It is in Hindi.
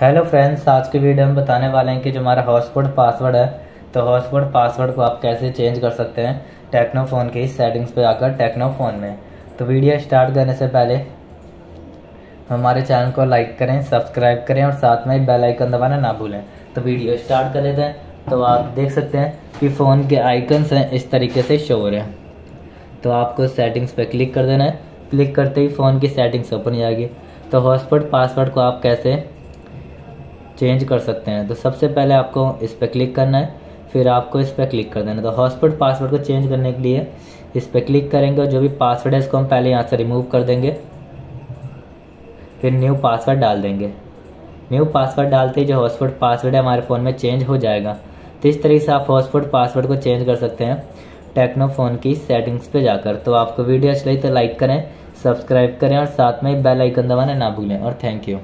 हेलो फ्रेंड्स आज के वीडियो में बताने वाले हैं कि जो हमारा हॉटस्पॉट पासवर्ड है तो हॉटस्पॉट पासवर्ड को आप कैसे चेंज कर सकते हैं टेक्नो फ़ोन की सेटिंग्स पे आकर टेक्नो फ़ोन में। तो वीडियो स्टार्ट करने से पहले, हमारे चैनल को लाइक करें सब्सक्राइब करें और साथ में बेल आइकन दबाना ना भूलें। तो वीडियो स्टार्ट कर लेते हैं। तो आप देख सकते हैं कि फ़ोन के आइकन्स हैं, इस तरीके से शो हो रहे हैं। तो आपको सेटिंग्स पर क्लिक कर देना है। क्लिक करते ही फ़ोन की सेटिंग्स ओपन हो जाएगी। तो हॉटस्पॉट पासवर्ड को आप कैसे चेंज कर सकते हैं। तो सबसे पहले आपको इस पर क्लिक करना है, फिर आपको इस पर क्लिक कर देना तो हॉटस्पॉट पासवर्ड को चेंज करने के लिए इस पर क्लिक करेंगे और जो भी पासवर्ड है इसको हम पहले यहाँ से रिमूव कर देंगे। फिर न्यू पासवर्ड डाल देंगे। न्यू पासवर्ड डालते ही जो हॉटस्पॉट पासवर्ड है हमारे फ़ोन में चेंज हो जाएगा। तो इस तरीके से आप हॉटस्पॉट पासवर्ड को चेंज कर सकते हैं टेक्नो फ़ोन की सेटिंग्स पे जाकर। तो आपको वीडियो अच्छी लगी तो लाइक करें, सब्सक्राइब करें और साथ में बेल आइकन दबाना ना भूलें और थैंक यू।